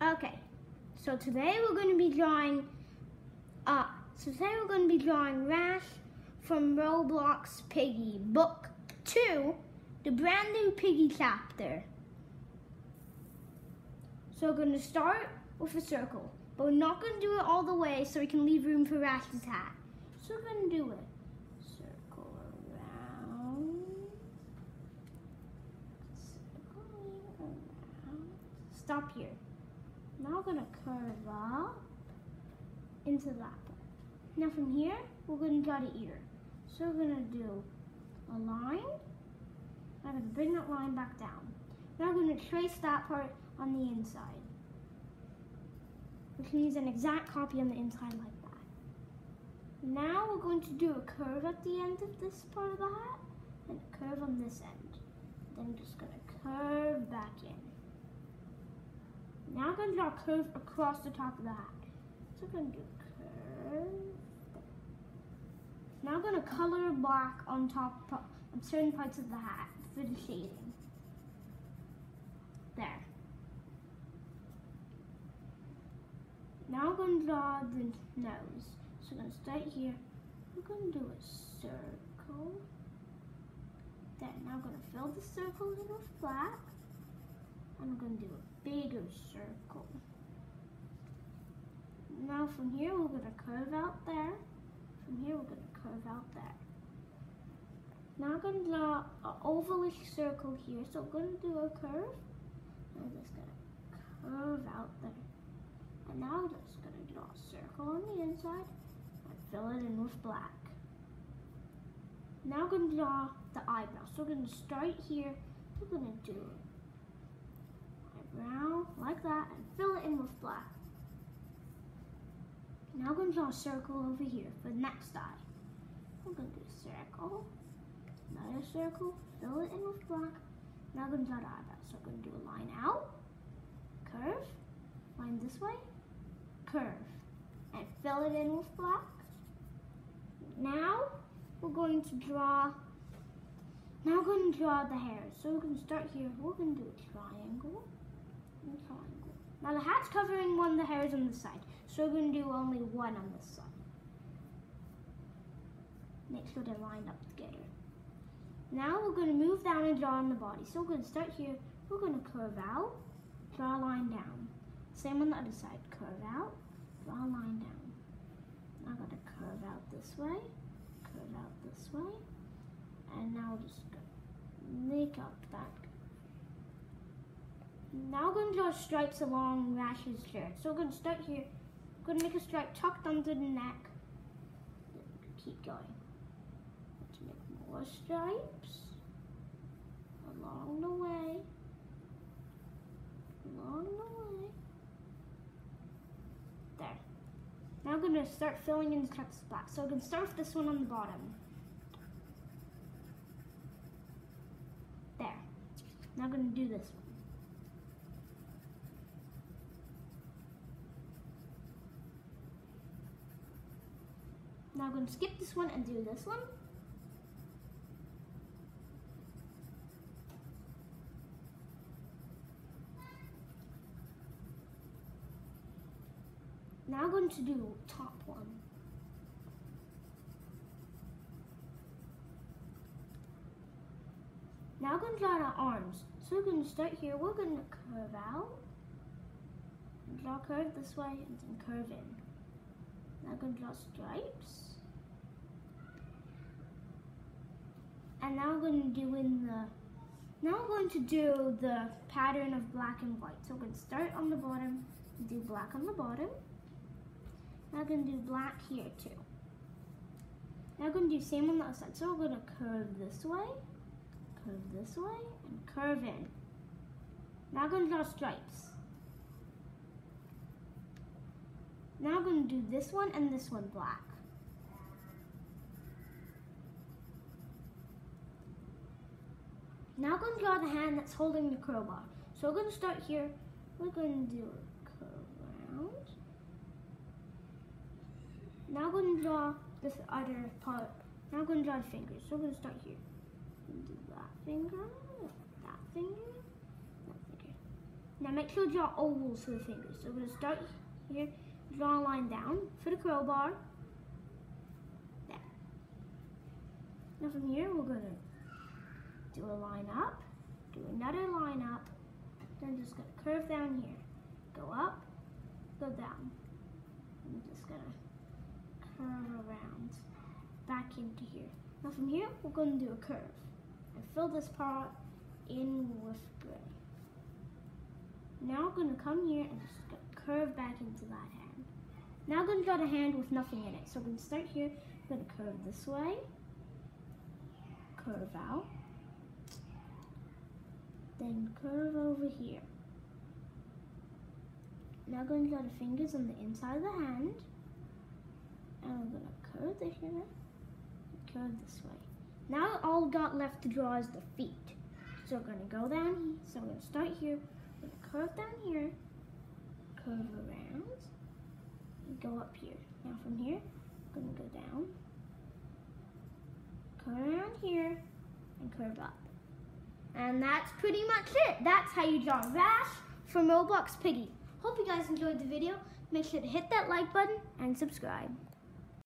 Okay, so today we're going to be drawing, uh, so today we're going to be drawing Rash from Roblox Piggy, Book 2, the brand new Piggy chapter. So we're going to start with a circle, but we're not going to do it all the way so we can leave room for Rash's hat. So we're going to do it. Circle around. Stop here. Now we're gonna curve up into that part. Now from here, we're gonna draw the ear. So we're gonna do a line. I'm gonna bring that line back down. Now we're gonna trace that part on the inside. Which means an exact copy on the inside like that. Now we're going to do a curve at the end of this part of the hat and a curve on this end. Then just gonna curve back in. Now I'm going to draw a curve across the top of the hat. So I'm going to do curve. Now I'm going to color black on top of certain parts of the hat for the shading. There. Now I'm going to draw the nose. So I'm going to start here. I'm going to do a circle. Then now I'm going to fill the circle in with black. I'm going to do a bigger circle. Now from here we're going to curve out there. From here we're going to curve out there. Now I'm going to draw an ovalish circle here. So I'm going to do a curve. I'm just going to curve out there. And now I'm just going to draw a circle on the inside and fill it in with black. Now I'm going to draw the eyebrow. So we're going to start here. We're going to do like that and fill it in with black. Now I'm going to draw a circle over here for the next eye. I'm going to do a circle, another circle, fill it in with black. Now I'm going to draw the eyebrow. So I'm going to do a line out, curve, line this way, curve, and fill it in with black. Now we're going to draw, now we're going to draw the hair. So we're going to start here, we're going to do a triangle, triangle. Now the hat's covering one the hair is on the side, so we're going to do only one on this side. Make sure they're lined up together. Now we're going to move down and draw on the body. So we're going to start here, we're going to curve out, draw a line down. Same on the other side, curve out, draw a line down. Now I'm going to curve out this way, curve out this way, and now we're just make up that now we're going to draw stripes along Rash's shirt. So we're going to start here. We're going to make a stripe tucked under the neck. Keep going. Let's make more stripes along the way. Along the way. There. Now we're going to start filling in the stripes black. So we're going to start with this one on the bottom. There. Now we're going to do this one. Now I'm going to skip this one and do this one. Now I'm going to do top one. Now I'm going to draw the arms. So we're going to start here. We're going to curve out. Draw curve this way and then curve in. Now I'm going to draw stripes. and now I'm going to do in the, now I'm going to do the pattern of black and white. So I'm going to start on the bottom, do black on the bottom. Now I'm going to do black here too. Now I'm going to do same on the other side. So we're going to curve this way, curve this way, and curve in. Now I'm going to draw stripes. Now I'm going to do this one and this one black. Now I'm going to draw the hand that's holding the crowbar. So we're going to start here. We're going to do a around. Now I'm going to draw this other part. Now I'm going to draw the fingers. So we're going to start here. Do that finger, that finger, that finger. Now make sure you draw ovals for the fingers. So we're gonna start here, draw a line down for the crowbar. There. Now from here, we're gonna do a line up, do another line up, then just gonna curve down here. Go up, go down. I'm just gonna curve around back into here. Now from here, we're gonna do a curve and fill this part in with gray. Now I'm going to come here and just curve back into that hand. Now I'm going to draw the hand with nothing in it. So I'm going to start here, I'm going to curve this way, curve out, then curve over here. Now I'm going to draw the fingers on the inside of the hand, and I'm going to curve the here, curve this way. Now all got left to draw is the feet. So we're going to go down, here. so we're going to start here, curve down here, curve around, go up here. Now from here, I'm to go down, come around here, and curve up. And that's pretty much it. That's how you draw Rash from Roblox Piggy. Hope you guys enjoyed the video. Make sure to hit that like button and subscribe.